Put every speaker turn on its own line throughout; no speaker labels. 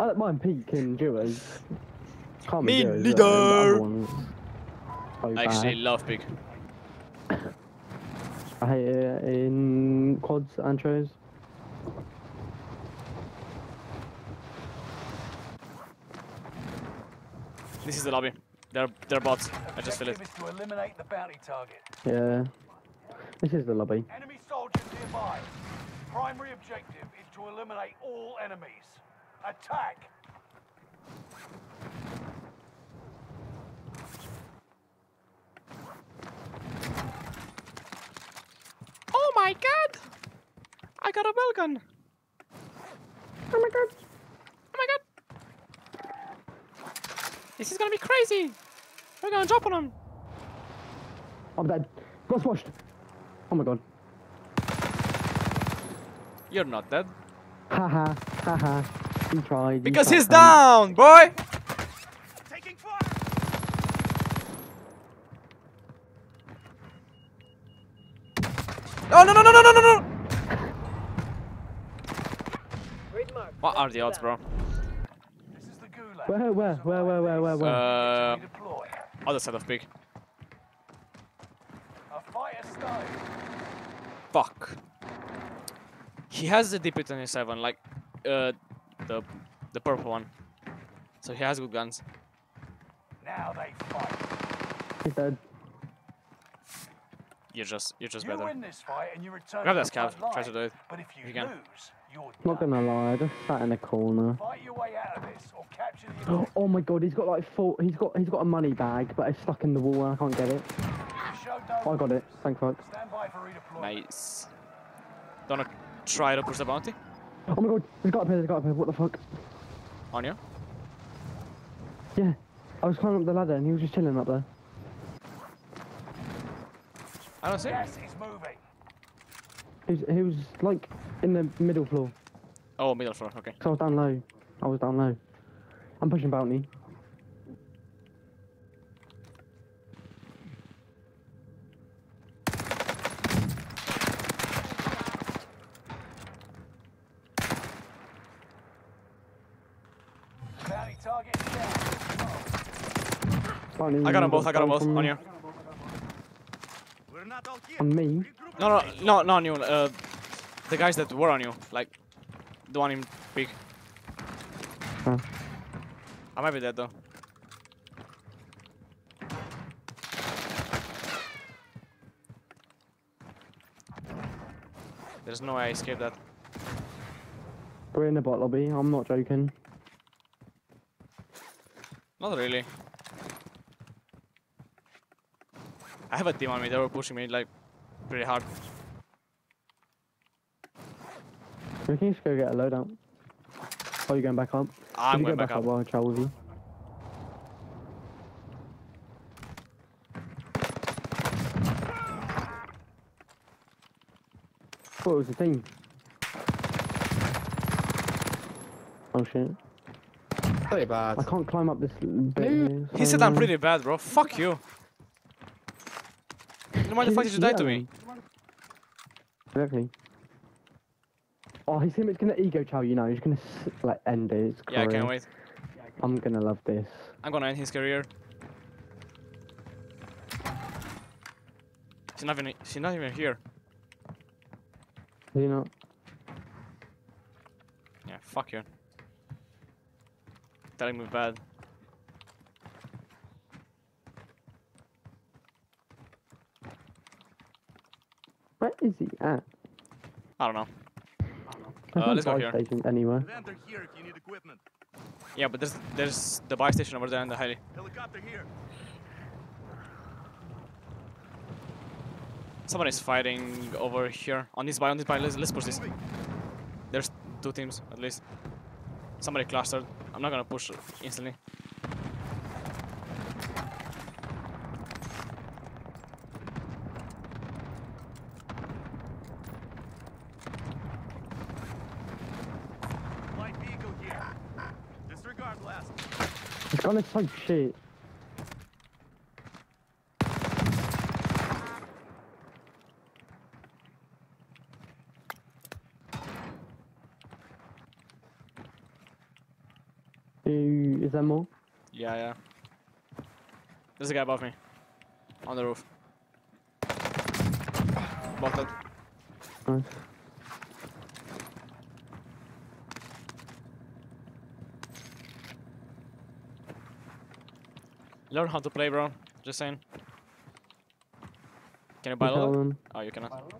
I don't mind peak in duos. Can't
Me
be duos,
neither.
the other so
I actually
bad.
love pig.
I hate it in quads and tros.
This is the lobby. They're they're bots. I just feel it.
Is to eliminate the bounty target.
Yeah. This is the lobby.
Enemy soldiers nearby. Primary objective is to eliminate all enemies. Attack!
Oh my god! I got a bell gun.
Oh my god.
Oh my god! This is gonna be crazy. We're gonna drop on him.
I'm dead. Got squashed. Oh my god.
You're not dead.
Haha. Haha. He tried.
Because
tried,
he's down, boy!
Taking fire!
No, no, no, no, no, no, no, no! What are the odds, bro?
This is the.
Where, where, where, where, where, where, where?
Uh, other side of pig.
A fighter.
Fuck. He has the DP27, like, uh, the the purple one. So he has good guns.
Now they fight.
He's dead.
You're just, you're just
You
better.
win this fight and you return
Grab that
the front
scav. Try to do it.
But if you,
you can.
lose, you're
Not gonna lie, I just sat in a corner.
Fight your way out of this or capture the objective.
Oh my god, he's got like four. He's got he's got a money bag, but it's stuck in the wall and I can't get it.
You showed no
Oh, I got it.
weakness.
Thank fuck.
Stand by for redeployment.
Nice. Don't wanna try to push the bounty
Oh my god, he's got up here. He's got up here. What the fuck?
on you?
Yeah, I was climbing up the ladder and he was just chilling up there.
I don't see him.
Gas is moving.
He was, he was like in the middle floor.
Oh, middle floor, okay.
So I was down low. I was down low. I'm pushing bounty.
Bounty target down.
bounty
I got them both, I got them both, on you.
We're not all here.
On me.
No, no, no, not on you, uh, the guys that were on you, like, the one in big.
Huh.
I might be dead though. There's no way I escaped that.
We're in the bot lobby. I'm not joking.
Not really. I have a team on me, they were pushing me like pretty hard.
We can just go get a loadout. Oh, you going back up?
I'm
If
going
go
back up.
while I travel with you. What was the team? Oh shit.
Pretty bad.
I can't climb up this bit.
He said I'm pretty bad, bro. Fuck you. Why the fuck did you die to me?
Exactly. Oh, he's him. It's gonna ego chow, you know. He's gonna like end it. His
Yeah, I can't wait.
I'm gonna love this.
I'm gonna end his career. She's not even. She's not even here.
Is he not?
Yeah, fuck you. Telling me bad.
Where is he at?
I don't know.
There's
Uh,
no
let's go
buy
here.
stations anywhere.
Here if you need equipment.
Yeah, but there's there's the buy station over there in the heli.
Helicopter here.
Somebody's fighting over here on this buy. On this buy. Let's let's push this. There's two teams at least. Somebody clustered. I'm not gonna push instantly.
Light vehicle here. Disregard blast.
Gun is so shit. Is that more?
Yeah, yeah. There's a guy above me. On the roof. Botted.
Nice.
Learn how to play, bro. Just saying. Can you buy
You tell
low? Oh, you cannot.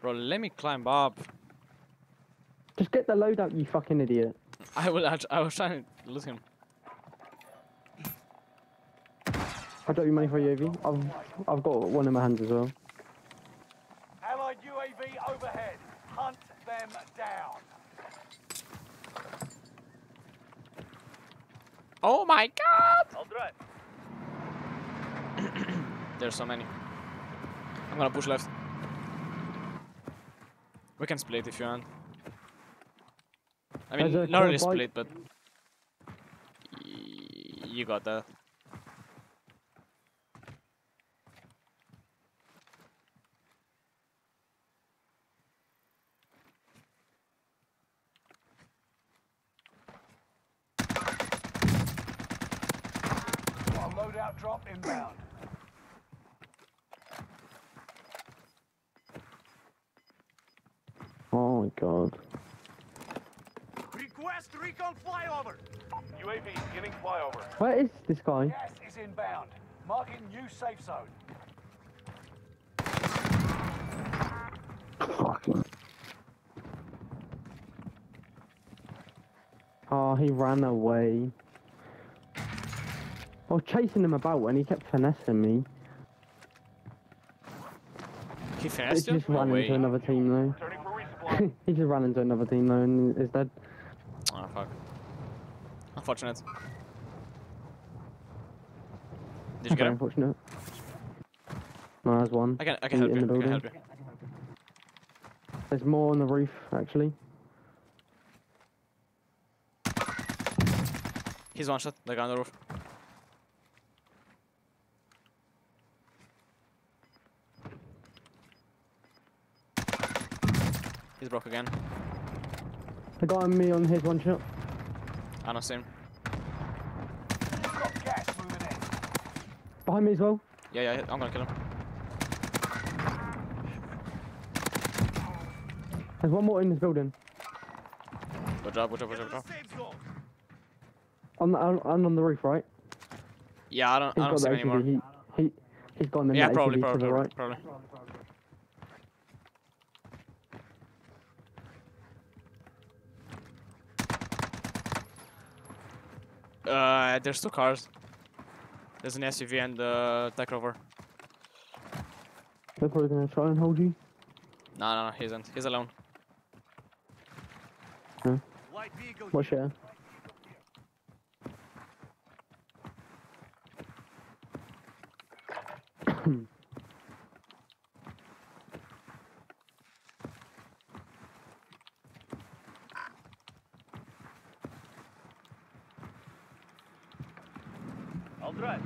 Bro, let me climb up.
Just get the load out, you fucking idiot.
I will. I was trying to lose him.
I got you money for UAV. I've I've got one in my hands as well.
Allied UAV overhead. Hunt them down.
Oh my god!
I'll drive.
There's so many. I'm gonna push left. We can split if you want. I mean, not really split, but you got that.
Got a loadout drop inbound.
Oh my god.
Request recon flyover. UAV beginning flyover.
Where is this guy?
Gas is inbound. Marking new safe zone.
Oh, he ran away. I was chasing him about and he kept finessing me.
He
He
finessed you?
just
No
ran
way.
into another team though.
Turning for resupply.
he just ran into another team though and is dead.
Oh fuck. Unfortunate. Did you get him?
unfortunate. No, there's one.
I can. I can
In-
help
in
you.
the
I can
building.
help you.
There's more on the roof actually.
He's one shot. The guy on the roof. He's broke again.
The guy on me on his one shot.
I don't see him.
Got gas moving in.
Behind me as well.
Yeah, yeah. I'm gonna kill him.
There's one more in this building.
Good job. Good job. Good job. Good job.
Zone.
On the on, the roof, right?
Yeah, I don't.
He's
I don't see him anymore.
He he he's gone in
Yeah, probably, probably,
the
probably,
right.
probably. Uh, there's two cars. There's an SUV and uh, Tech Rover.
They're probably gonna try and hold you.
No, no, no, he isn't. He's alone.
Light vehicle.
Watch it.
I'll drive.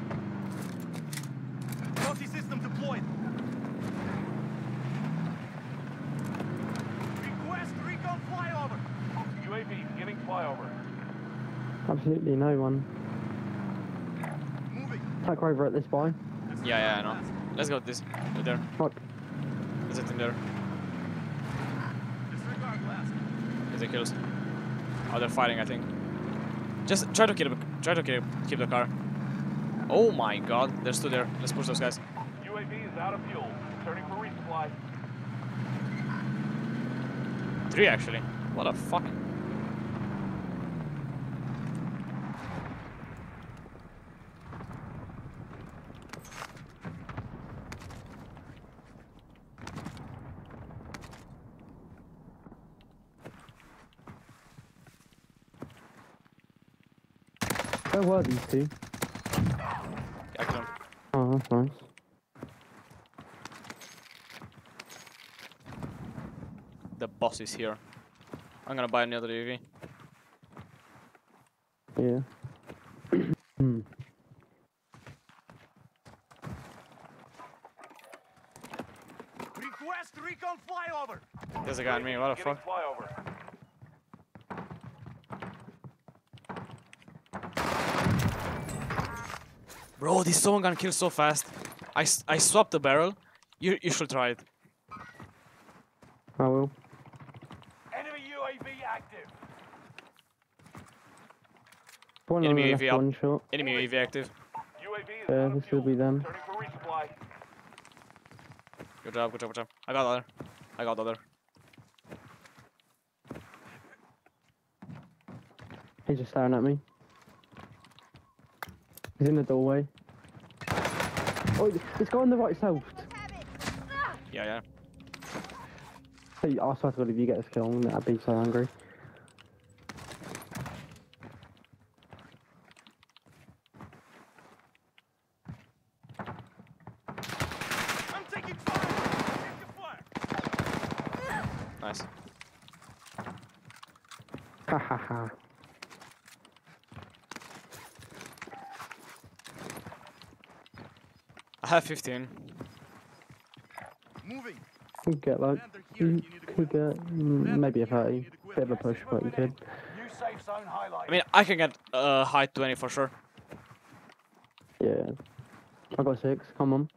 Multi-system deployed. Request recon flyover. UAV beginning flyover.
Absolutely no one.
Moving.
Attack over at this buy.
Yeah, yeah, I know. Let's go with this. Right there.
Fuck.
Is it in there?
Disregard blast.
Is it kills? Oh, they're fighting, I think. Just try to keep try to keep keep the car. Oh my god, there's two there. Let's push those guys.
UAV is out of fuel. Turning for resupply.
Three actually. What the fuck?
Where were these two?
Yeah, I killed him.
Oh, that's nice.
The boss is here. I'm gonna buy another UAV.
Yeah. Hmm.
Request recon flyover.
There's a guy on me. What the
Getting
fuck? Bro, this someone gun kills so fast. I, I swapped the barrel. You you should try it.
I will.
Enemy UAV active.
One
Enemy
the left,
up.
one shot.
Enemy UAV active.
UAV is
Yeah, this will be them.
Turning for resupply.
Good job, good job, good job. I got the other. I got the other.
He's just staring at me. He's in the doorway. Oh, this going the right south.
Yeah, yeah.
Hey, I swear to God, if you get this kill, I'd be so angry.
I'm. Taking fire.
Nice.
Ha ha ha.
Have 15.
Moving.
Could get like, you could get mm, maybe a 30. Bit of a push, but you could.
New safe zone highlighted.
I mean, I can get uh, high 20 for sure.
Yeah. I got six, come on.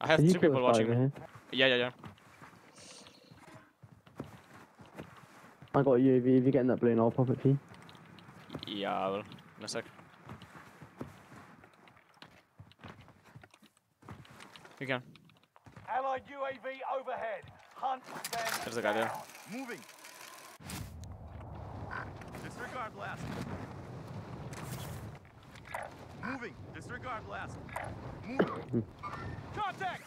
I have
Can you
people watching me.
here?
Yeah, yeah, yeah.
I got you, if you if you get in that balloon, I'll pop it for you.
Yeah, I will. In a sec. You can.
Allied UAV overhead. Hunt them
There's a guy there.
Moving. Disregard blast. Moving. Disregard blast. Moving. Contact.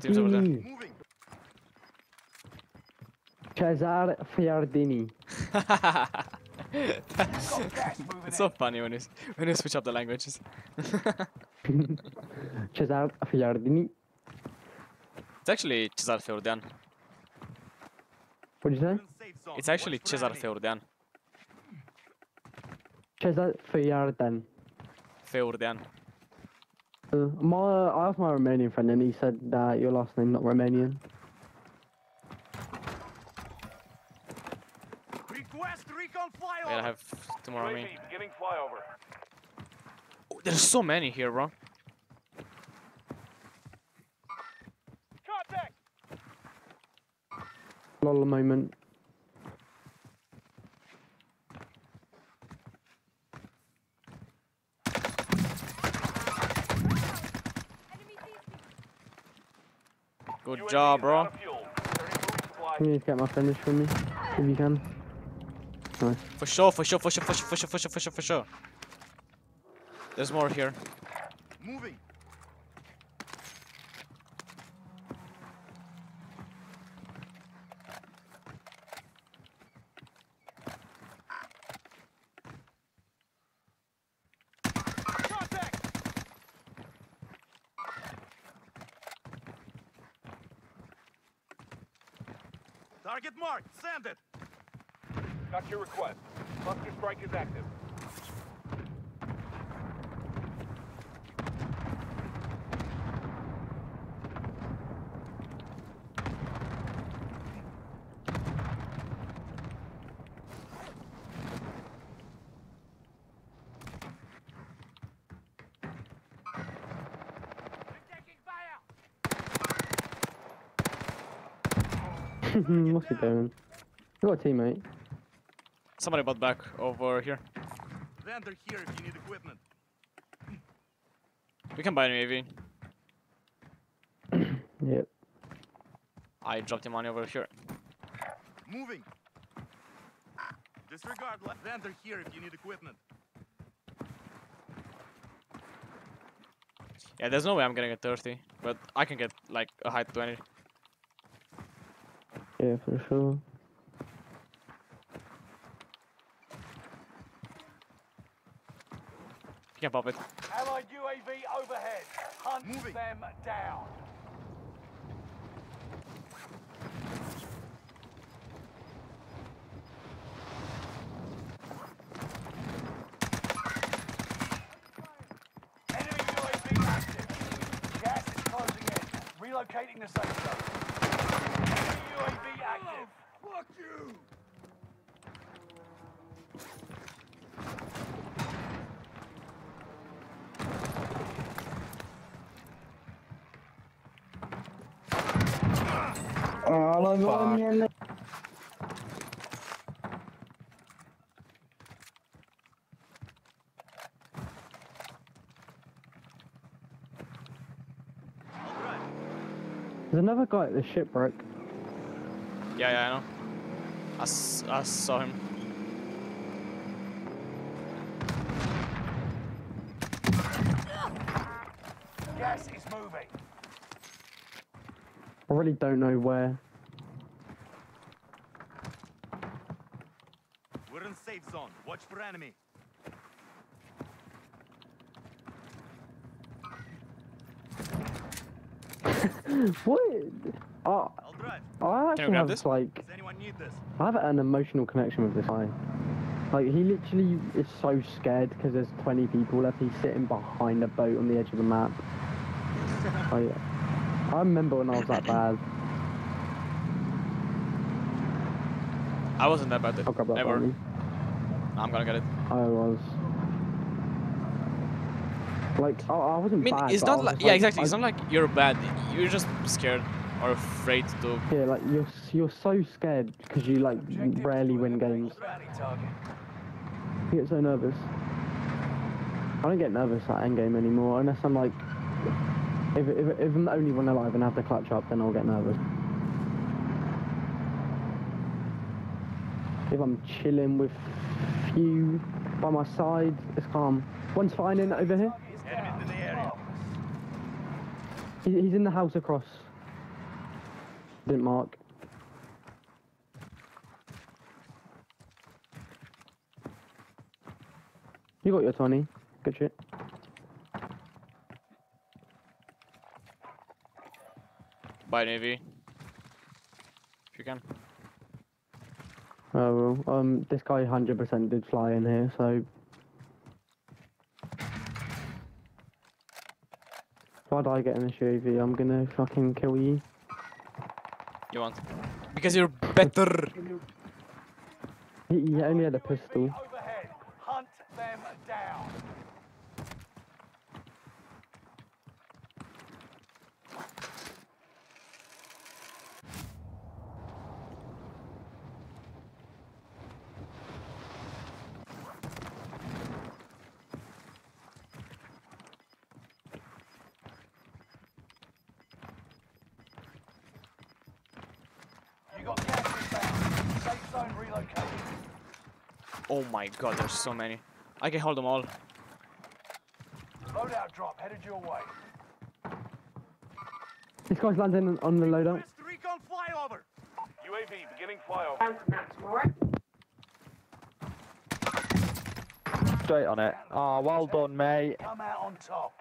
Team's over there.
Cesar Fiardini.
Got gas moving
it's so funny when you when you switch up the languages.
Cesar Fiardini.
It's actually Cesar Feurdian.
What'd you say?
It's actually Cesar. Feurdian.
Cesar Fiardan.
Feurdian.
Uh, my, I asked my Romanian friend and he said that your last name not Romanian.
Request recon flyover.
Wait, I have two more on me.
UAV beginning flyover.
Oh, there's so many here, bro.
Contact.
Lol moment.
Good
UAV
job, bro.
out of fuel. Turning for resupply.
You get my finish for me, if you can. Nice.
For sure, for sure, for sure, for sure, for sure, for sure, for sure, for sure. There's more here.
Moving. Contact. Target. Send it. Got your request. Cluster strike is active. Mm-hmm,
what's he doing? You got a teammate.
Somebody bought back over here.
Vendor here if you need equipment.
We can buy an UAV.
Yep.
I dropped the money over here.
Moving. Disregard left. Vendor here if you need equipment.
Yeah, there's no way I'm gonna get 30, but I can get like a high 20.
Yeah, for sure.
Can't pop it.
Allied UAV overhead. Hunt Moving. them down. Relocating the safe zone. Active. Fuck you!
Oh, fuck.
There's another guy at the shipwreck.
Yeah, yeah, I know. I, s- I saw him.
Gas is moving.
I really don't know where.
We're in safe zone. Watch for enemy.
What? I,
I'll drive.
I actually
grab
have
this?
like
Does anyone need this?
I have an emotional connection with this guy. Like he literally is so scared because there's 20 people left. He's sitting behind a boat on the edge of the map. like, I remember when I was that bad.
I wasn't that bad.
I'll grab that
Never.
Never.
I'm gonna get it.
I was. Like I, I
I
wasn't
mean,
bad.
it's not
was
like
just
yeah, exactly.
I-
It's not like you're bad. You're just scared or afraid to.
Yeah, like you're you're so scared because you like
Objective
rarely win games. You get so nervous. I don't get nervous at endgame anymore unless I'm like, if, if, if I'm the only one alive and have to clutch up, then I'll get nervous. If I'm chilling with few by my side, it's calm. One's flying in over here.
Target is
Enemies
down.
in the area.
He's in the house across. Didn't mark. You got your Tony. Good shit.
Bye, navy. If you can.
Oh well, um, this guy 100% did fly in here, so. Why did I get in this UAV? I'm gonna fucking kill you.
You want? Because you're better.
He, he only had a pistol.
Overhead. Hunt them down. You got gas inbound. Safe zone relocated.
Oh my god, there's so many. I can hold them all.
Loadout drop headed your way.
This guy's landing on- on the loadout.
First recon flyover.
UAV beginning flyover.
Straight on it. Oh, well done, mate.
Come out on top.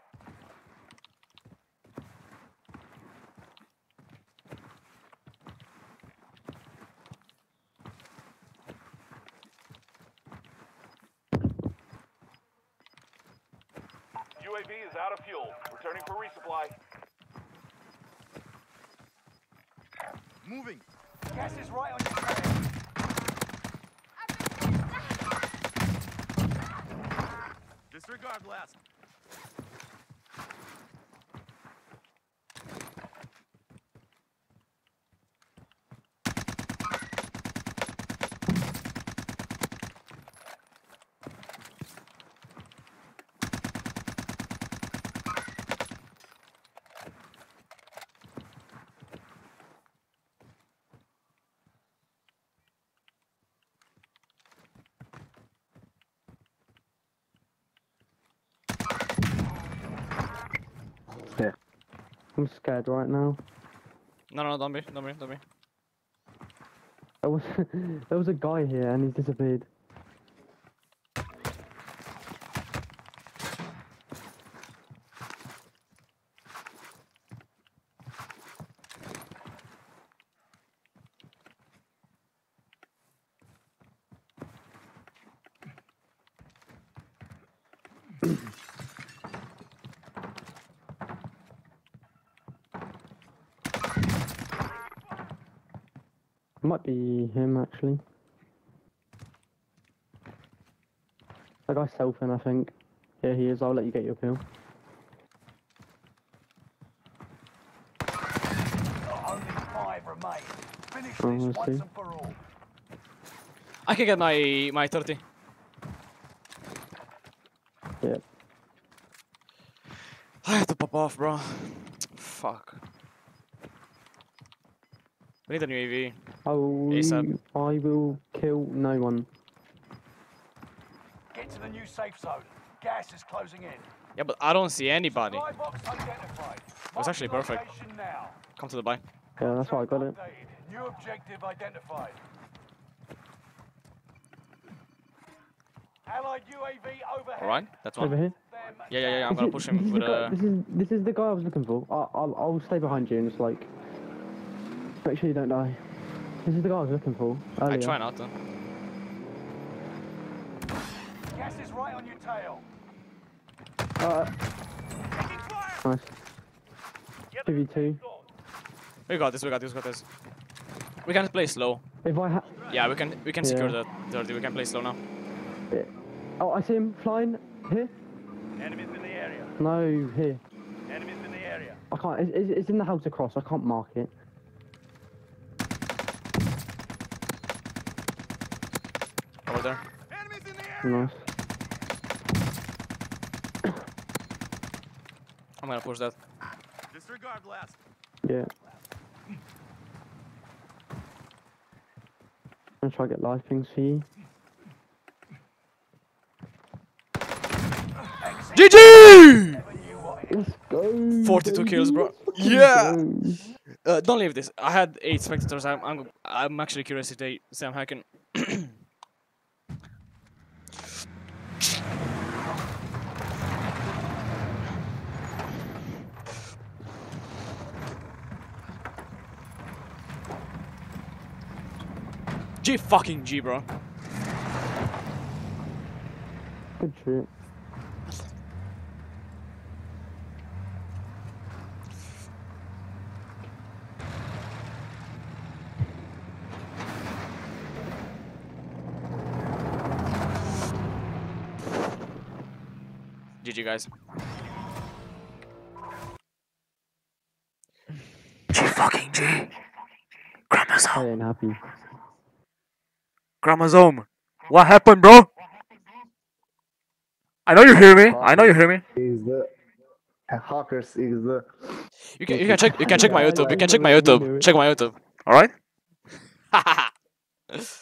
UAV is out of fuel. Returning for resupply.
Moving.
Gas is right on your tail.
Disregard last.
I'm scared right now.
No, no, don't be, don't be, don't be.
There was there was a guy here and he's disappeared. Guy's I think. Yeah, he is. I'll let you get your kill.
Only five remain. Finish
Oh, I see.
and for all.
I can get my my 30.
Yeah.
I have to pop off, bro. Fuck. We need a new
will.
Oh, ASAP.
I will kill no one.
Get to the new safe zone. Gas is closing in.
Yeah, but I don't see anybody.
Supply box.
That's actually perfect.
Now.
Come to the buy.
Yeah, that's why I got it.
New objective identified. Allied UAV overhead.
Alright, that's one.
Over here.
Yeah, yeah, yeah. I'm
This
gonna
is-
push
this
him
is
with
the guy,
a.
This is this is the guy I was looking for. I, I'll I'll stay behind you and just like make sure you don't die. This is the guy I was looking for.
I try not to.
Gas is right on your tail.
Uh,
Taking fire!
nice. Two v two.
We got this. We got this. We got this. We can play slow.
If I ha
Yeah, we can. We can secure
Yeah.
the 30. We can play slow now.
oh, I see him flying here.
Enemies in the area.
No, here.
Enemies in the area.
I can't. It's, it's, it's in the house across. I can't mark it.
Over there.
Enemies in the area!
Nice.
I'm gonna push that.
Disregard blast.
Yeah. I'm gonna try to get life things for you.
GG!
Never knew what
Let's go.
42 kills, bro. Yeah! Uh, don't leave this. I had eight spectators. I'm. I'm. I'm actually curious if they say I'm hacking. G fucking G, bro.
Good shit.
GG, guys.
G I ain't happy.
Grandma's home. What happened, bro? I know you hear me. I know you hear me.
Is the hackers is the
You can you can check you can check my YouTube. You can check my
know, I know
YouTube. Check my YouTube. All right.